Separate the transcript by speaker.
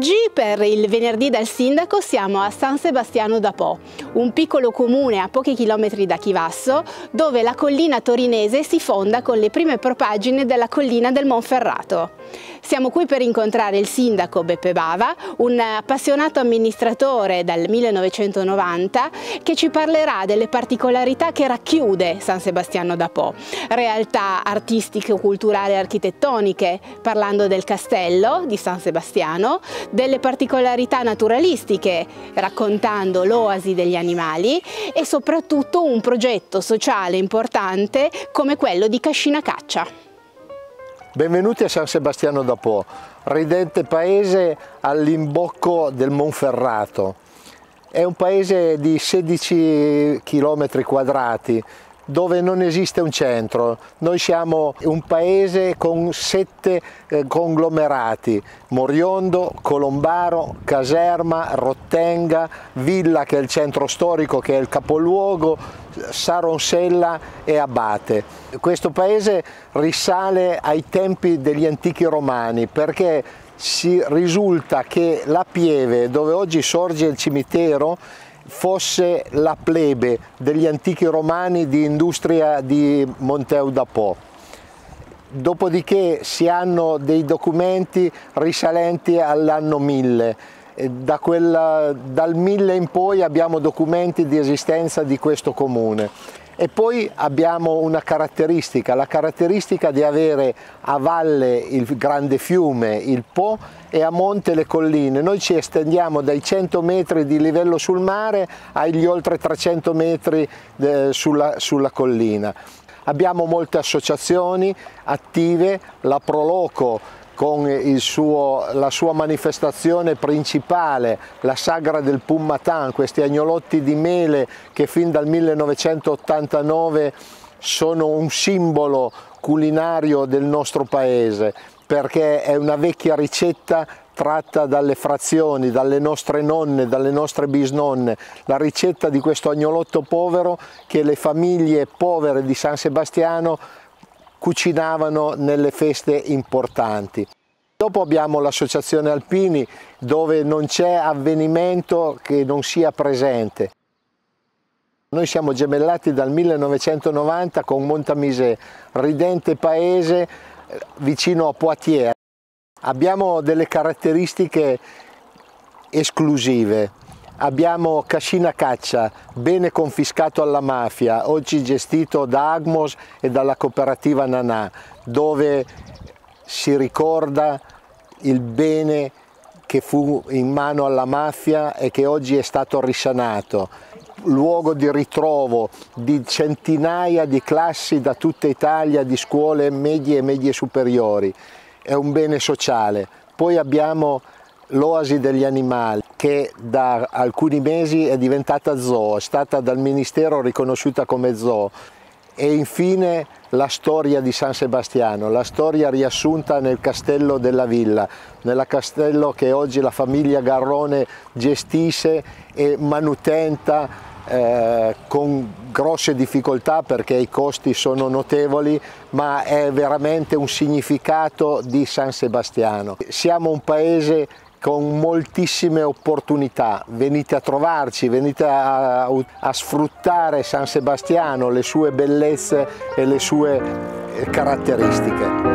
Speaker 1: Oggi per il venerdì dal sindaco siamo a San Sebastiano da Po, un piccolo comune a pochi chilometri da Chivasso, dove la collina torinese si fonda con le prime propagine della collina del Monferrato. Siamo qui per incontrare il sindaco Beppe Bava, un appassionato amministratore dal 1990 che ci parlerà delle particolarità che racchiude San Sebastiano da Po, realtà artistiche, culturali e architettoniche, parlando del castello di San Sebastiano, delle particolarità naturalistiche, raccontando l'oasi degli animali e soprattutto un progetto sociale importante come quello di Cascina Caccia.
Speaker 2: Benvenuti a San Sebastiano da Po, ridente paese all'imbocco del Monferrato. È un paese di 16 km quadrati, dove non esiste un centro. Noi siamo un paese con sette eh, conglomerati, Moriondo, Colombaro, Caserma, Rottenga, Villa che è il centro storico, che è il capoluogo, Saronsella e Abate. Questo paese risale ai tempi degli antichi romani perché si risulta che la Pieve, dove oggi sorge il cimitero, fosse la plebe degli antichi romani di industria di Monteu da Po. Dopodiché si hanno dei documenti risalenti all'anno 1000. Da quella, dal 1000 in poi abbiamo documenti di esistenza di questo comune. E poi abbiamo una caratteristica, la caratteristica di avere a valle il grande fiume, il Po, e a monte le colline. Noi ci estendiamo dai 100 metri di livello sul mare agli oltre 300 metri eh, sulla, sulla collina. Abbiamo molte associazioni attive, la Proloco con suo, la sua manifestazione principale, la sagra del Pummatan, questi agnolotti di mele che fin dal 1989 sono un simbolo culinario del nostro paese perché è una vecchia ricetta tratta dalle frazioni, dalle nostre nonne, dalle nostre bisnonne, la ricetta di questo agnolotto povero che le famiglie povere di San Sebastiano cucinavano nelle feste importanti. Dopo abbiamo l'associazione Alpini dove non c'è avvenimento che non sia presente. Noi siamo gemellati dal 1990 con Montamisè, ridente paese vicino a Poitiers. Abbiamo delle caratteristiche esclusive. Abbiamo Cascina Caccia, bene confiscato alla mafia, oggi gestito da Agmos e dalla cooperativa Nanà, dove si ricorda il bene che fu in mano alla mafia e che oggi è stato risanato, luogo di ritrovo di centinaia di classi da tutta Italia, di scuole medie e medie superiori, è un bene sociale. Poi abbiamo l'oasi degli animali che da alcuni mesi è diventata zoo, è stata dal Ministero riconosciuta come zoo e infine la storia di San Sebastiano, la storia riassunta nel castello della villa, nel castello che oggi la famiglia Garrone gestisce e manutenta eh, con grosse difficoltà perché i costi sono notevoli, ma è veramente un significato di San Sebastiano. Siamo un paese con moltissime opportunità, venite a trovarci, venite a, a, sfruttare San Sebastiano, le sue bellezze e le sue caratteristiche.